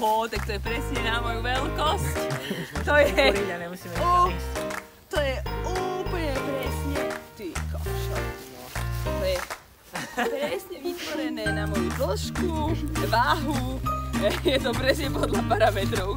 Oho, tak to je presne na moju veľkosť. To je... Ó, to je úplne presne... Ty košo. To je presne vytvorené na moju dĺžku, váhu. Je to presne podľa parametrov.